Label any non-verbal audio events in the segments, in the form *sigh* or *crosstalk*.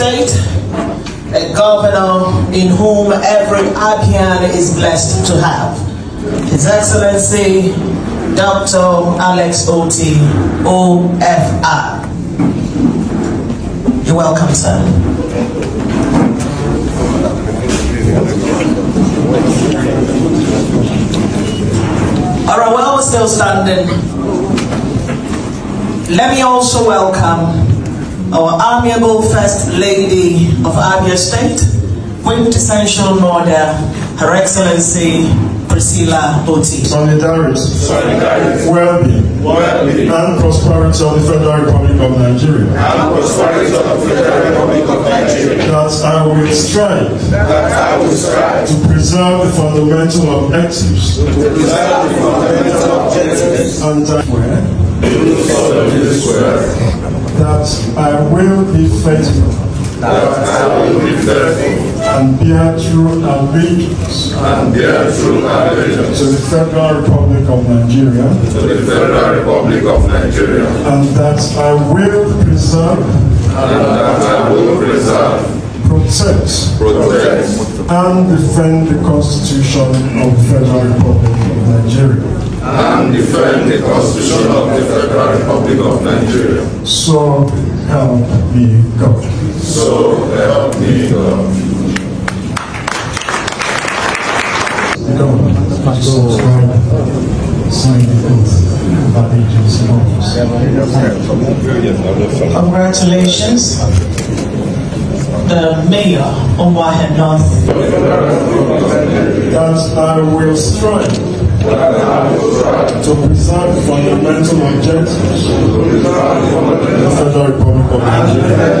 State, a governor in whom every Abian is blessed to have. His Excellency Dr. Alex Otti, OFR. You're welcome, sir. All right, while we're still standing, let me also welcome our amiable First Lady of Abia State, quintessential mother, Her Excellency Priscilla Otti. solidarity, well-being, and prosperity of the Federal Republic of Nigeria. and prosperity of the Federal Republic of Nigeria. That I will strive That I will strive to preserve the fundamental objectives to preserve the fundamental objectives and that of this world. That I will be faithful. That I will be faithful and bear true allegiance. And bear true allegiance. To the Federal Republic of Nigeria. To the Federal Republic of Nigeria. and that I will preserve, And that I will preserve, protect, protect, and defend the Constitution of the Federal Republic of Nigeria. And defend the Constitution of the Federal Republic of Nigeria. So help me God. So help me God. The government to subscribe, sign the oath of allegiance. Congratulations, the Mayor of Wahed North. That I will strive to preserve fundamental objectives of the Federal Republic of Nigeria.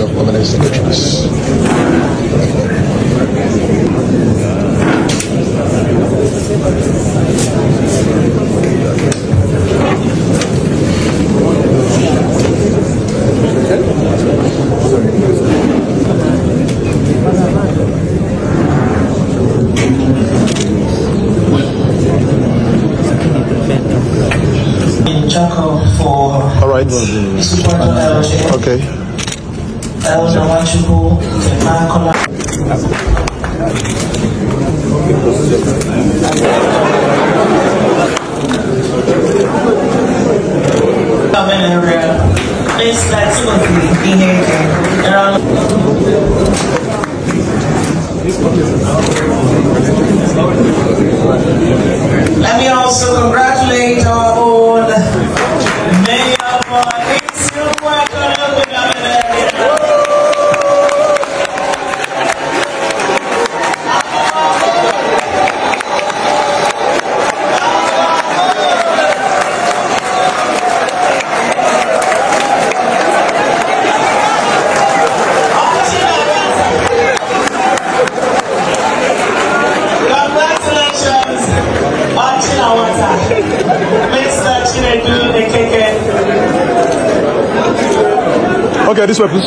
secretaries. In Jacko for All right. Okay. Wachuku, Kemakola. Government area, it's like Timothy behavior. Okay, this way, please.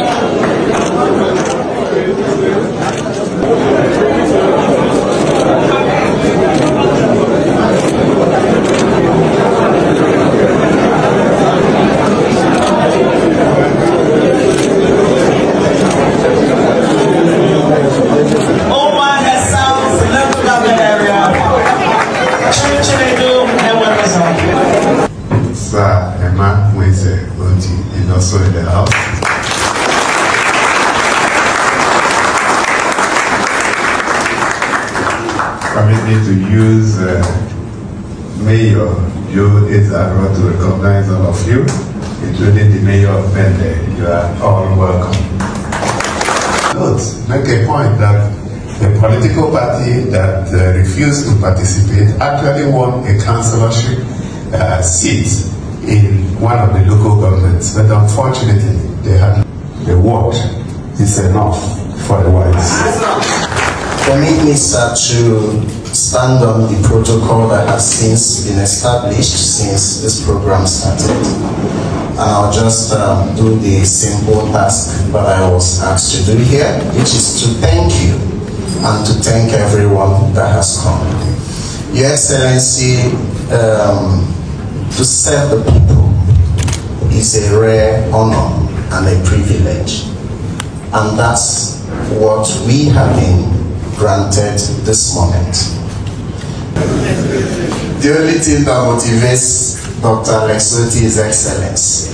Umuahia South local government area. Chinedu and Wemezon. Sir Emma Wenze Oti is also in the house. Me to use uh, Mayor Joe Ezaro to recognize all of you, including the Mayor of Bende. You are all welcome. Note, make a point that the political party that uh, refused to participate actually won a councillorship uh, seat in one of the local governments, but unfortunately they had the word is enough for the whites. Permit me, sir, to stand on the protocol that has since been established since this program started. And I'll just um, do the simple task that I was asked to do here, which is to thank you and to thank everyone that has come. Your Excellency, um, to serve the people is a rare honor and a privilege. And that's what we have been granted this moment. The only thing that motivates Dr. Alex Otti is excellence.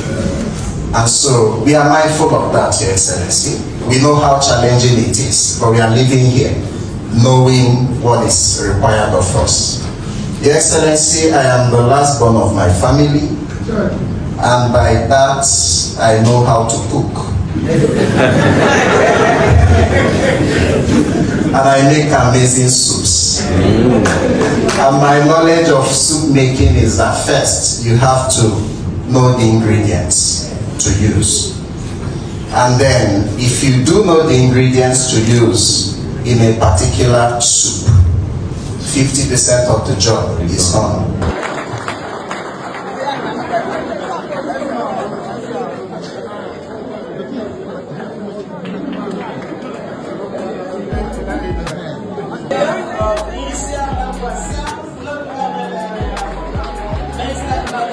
And so we are mindful of that, Your Excellency. We know how challenging it is, but we are living here knowing what is required of us. Your Excellency, I am the last born of my family, and by that I know how to cook. *laughs* and I make amazing soups. And my knowledge of soup making is that first you have to know the ingredients to use. And then if you do know the ingredients to use in a particular soup, 50% of the job is done.